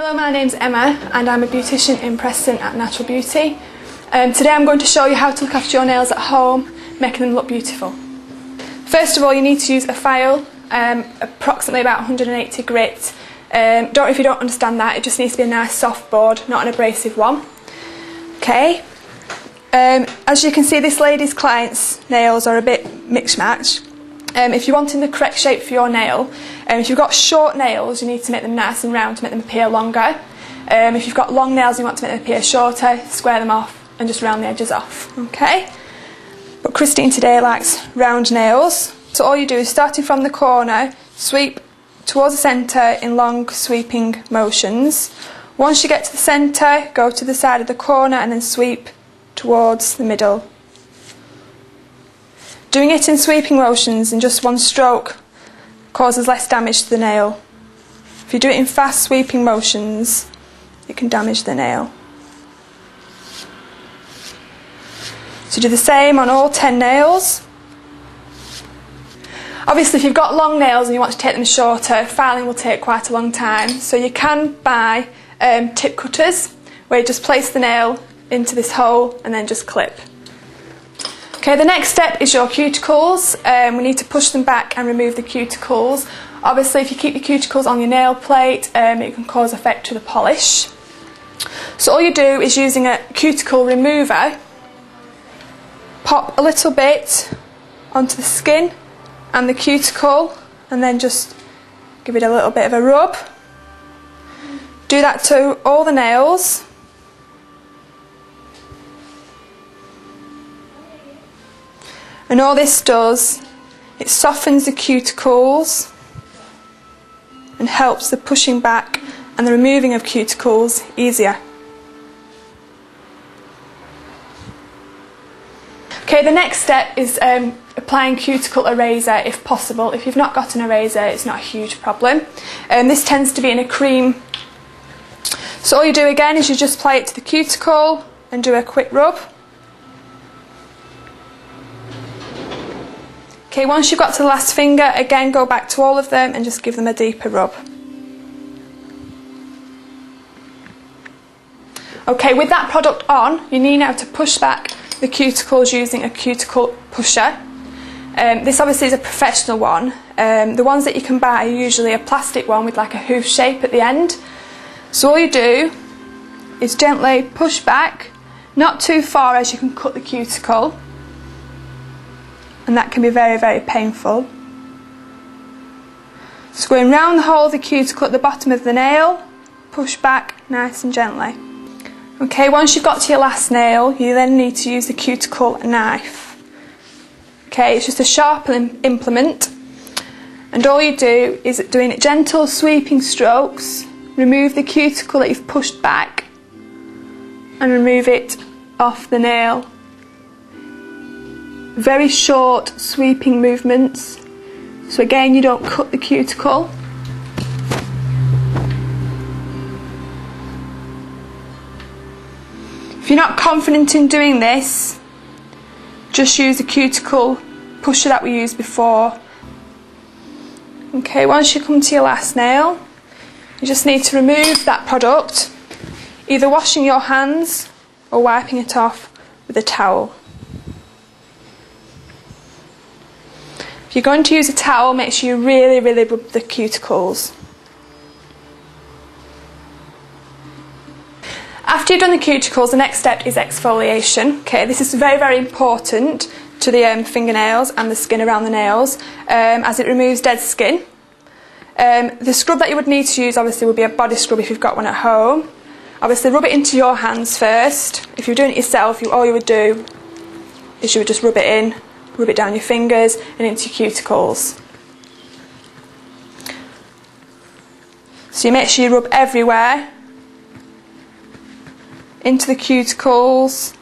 Hello, my name's Emma and I'm a beautician in Preston at Natural Beauty. Um, today I'm going to show you how to look after your nails at home, making them look beautiful. First of all, you need to use a file, um, approximately about 180 grit. Um, don't if you don't understand that, it just needs to be a nice soft board, not an abrasive one. Okay. Um, as you can see, this lady's client's nails are a bit mix-match. Um, if you're wanting the correct shape for your nail, um, if you've got short nails, you need to make them nice and round to make them appear longer. Um, if you've got long nails you want to make them appear shorter, square them off and just round the edges off. Okay? But Christine today likes round nails. So all you do is starting from the corner, sweep towards the centre in long sweeping motions. Once you get to the centre, go to the side of the corner and then sweep towards the middle. Doing it in sweeping motions in just one stroke causes less damage to the nail. If you do it in fast sweeping motions, it can damage the nail. So do the same on all 10 nails. Obviously if you've got long nails and you want to take them shorter, filing will take quite a long time. So you can buy um, tip cutters where you just place the nail into this hole and then just clip. Okay, the next step is your cuticles. Um, we need to push them back and remove the cuticles. Obviously, if you keep your cuticles on your nail plate, um, it can cause effect to the polish. So all you do is using a cuticle remover, pop a little bit onto the skin and the cuticle and then just give it a little bit of a rub. Do that to all the nails. And all this does, it softens the cuticles and helps the pushing back and the removing of cuticles easier. Okay, the next step is um, applying cuticle eraser if possible. If you've not got an eraser, it's not a huge problem. Um, this tends to be in a cream. So all you do again is you just apply it to the cuticle and do a quick rub. Okay, once you've got to the last finger, again go back to all of them and just give them a deeper rub. Okay, with that product on, you need now to push back the cuticles using a cuticle pusher. Um, this obviously is a professional one. Um, the ones that you can buy are usually a plastic one with like a hoof shape at the end. So all you do is gently push back, not too far as you can cut the cuticle and that can be very, very painful. So going round the whole of the cuticle at the bottom of the nail, push back nice and gently. Okay, once you've got to your last nail, you then need to use the cuticle knife. Okay, it's just a sharp implement, and all you do is doing gentle sweeping strokes, remove the cuticle that you've pushed back, and remove it off the nail very short sweeping movements. So again, you don't cut the cuticle. If you're not confident in doing this, just use the cuticle pusher that we used before. Okay, once you come to your last nail, you just need to remove that product, either washing your hands or wiping it off with a towel. If you're going to use a towel, make sure you really, really rub the cuticles. After you've done the cuticles, the next step is exfoliation. Okay, this is very, very important to the um, fingernails and the skin around the nails um, as it removes dead skin. Um, the scrub that you would need to use obviously would be a body scrub if you've got one at home. Obviously rub it into your hands first. If you're doing it yourself, you, all you would do is you would just rub it in rub it down your fingers and into your cuticles. So you make sure you rub everywhere, into the cuticles,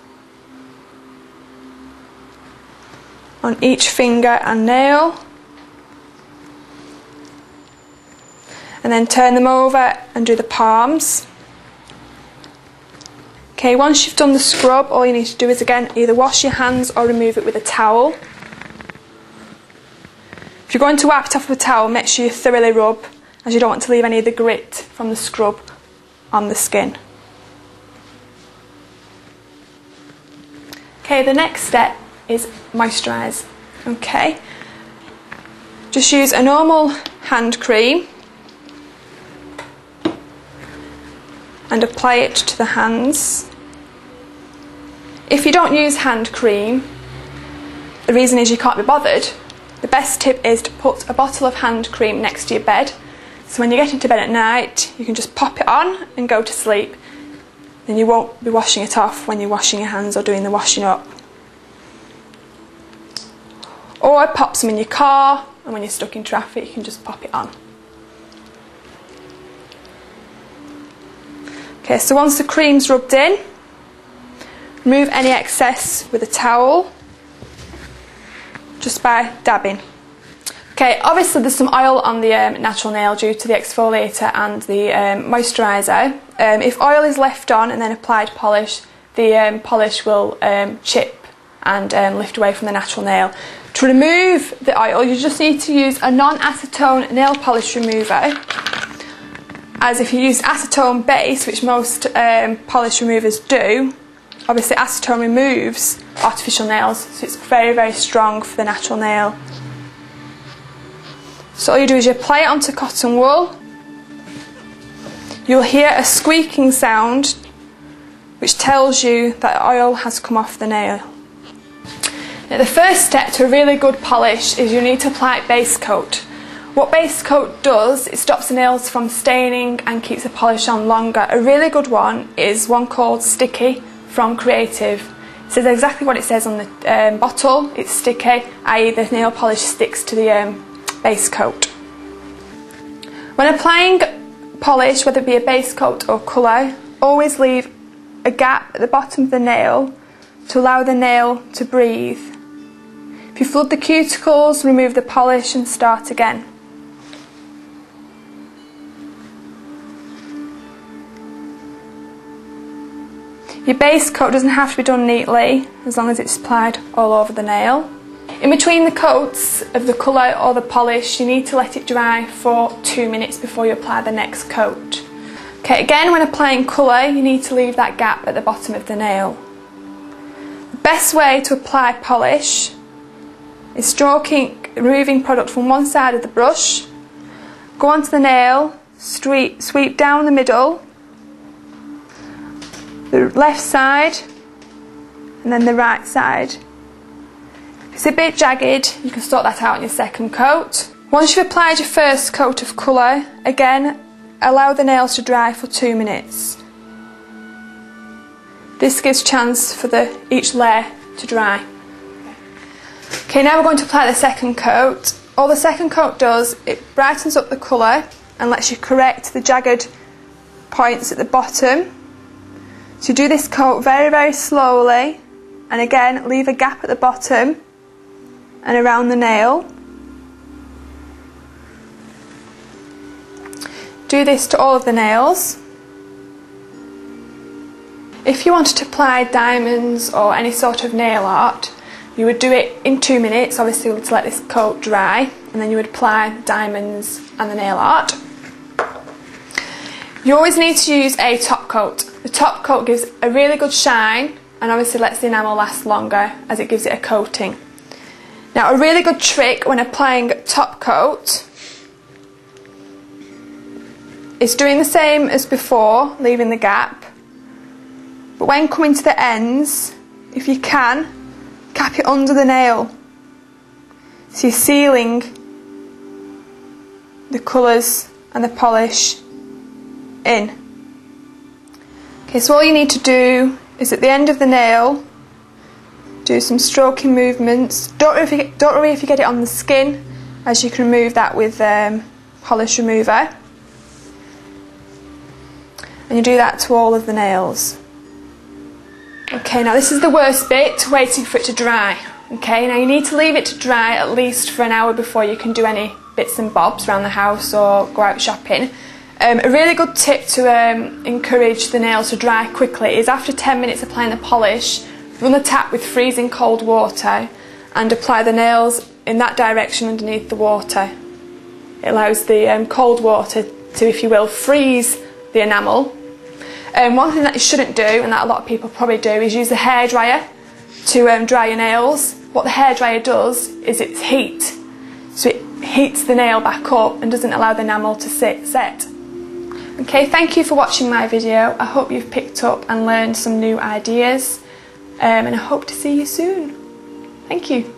on each finger and nail. And then turn them over and do the palms. Okay, once you've done the scrub, all you need to do is again either wash your hands or remove it with a towel. If you're going to wipe it off with a towel, make sure you thoroughly rub as you don't want to leave any of the grit from the scrub on the skin. Okay, the next step is moisturise. Okay, just use a normal hand cream and apply it to the hands. If you don't use hand cream, the reason is you can't be bothered. The best tip is to put a bottle of hand cream next to your bed. So when you get into bed at night, you can just pop it on and go to sleep. Then you won't be washing it off when you're washing your hands or doing the washing up. Or pop some in your car, and when you're stuck in traffic, you can just pop it on. Okay, so once the cream's rubbed in, remove any excess with a towel, just by dabbing. Okay, obviously there's some oil on the um, natural nail due to the exfoliator and the um, moisturiser. Um, if oil is left on and then applied polish, the um, polish will um, chip and um, lift away from the natural nail. To remove the oil, you just need to use a non-acetone nail polish remover. As if you use acetone base, which most polish removers do, obviously acetone removes artificial nails, so it's very, very strong for the natural nail. So all you do is you apply it onto cotton wool. You'll hear a squeaking sound which tells you that oil has come off the nail. Now the first step to a really good polish is you need to apply base coat. What base coat does, it stops the nails from staining and keeps the polish on longer. A really good one is one called Stickey from Creative. It says exactly what it says on the um, bottle, it's sticky, i.e. the nail polish sticks to the um, base coat. When applying polish, whether it be a base coat or colour, always leave a gap at the bottom of the nail to allow the nail to breathe. If you flood the cuticles, remove the polish and start again. Your base coat doesn't have to be done neatly as long as it's applied all over the nail. In between the coats of the colour or the polish, you need to let it dry for two minutes before you apply the next coat. Okay, again, when applying colour, you need to leave that gap at the bottom of the nail. The best way to apply polish is stroking, removing product from one side of the brush, go onto the nail, sweep, sweep down the middle, the left side, and then the right side it's a bit jagged, you can sort that out in your second coat. Once you've applied your first coat of colour, again, allow the nails to dry for two minutes. This gives chance for the each layer to dry. Okay, now we're going to apply the second coat. All the second coat does, it brightens up the colour and lets you correct the jagged points at the bottom. So do this coat very, very slowly and again leave a gap at the bottom and around the nail. Do this to all of the nails. If you wanted to apply diamonds or any sort of nail art, you would do it in two minutes, obviously to let this coat dry, and then you would apply diamonds and the nail art. You always need to use a top coat. The top coat gives a really good shine and obviously lets the enamel last longer as it gives it a coating. Now a really good trick when applying top coat is doing the same as before, leaving the gap. But when coming to the ends, if you can, cap it under the nail. So you're sealing the colours and the polish in. Okay, so all you need to do is at the end of the nail, do some stroking movements. Don't worry if you, don't worry if you get it on the skin, as you can remove that with um, polish remover. And you do that to all of the nails. Okay, now this is the worst bit, waiting for it to dry. Okay, now you need to leave it to dry at least for an hour before you can do any bits and bobs around the house or go out shopping. Um, a really good tip to um, encourage the nails to dry quickly is after 10 minutes applying the polish, Run the tap with freezing cold water and apply the nails in that direction underneath the water. It allows the um, cold water to, if you will, freeze the enamel Um, one thing that you shouldn't do, and that a lot of people probably do, is use a hairdryer to um, dry your nails. What the hairdryer does is it's heat. So it heats the nail back up and doesn't allow the enamel to sit, set. Okay, thank you for watching my video. I hope you've picked up and learned some new ideas um, and I hope to see you soon. Thank you.